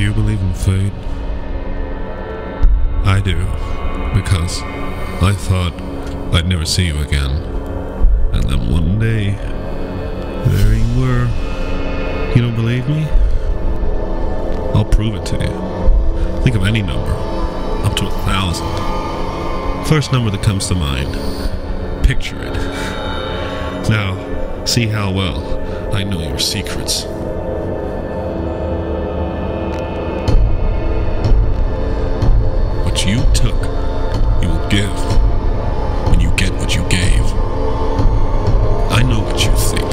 Do you believe in fate? I do, because I thought I'd never see you again. And then one day, there you were. You don't believe me? I'll prove it to you. Think of any number, up to a thousand. First number that comes to mind. Picture it. Now, see how well I know your secrets. took, you will give, and you get what you gave. I know what you think.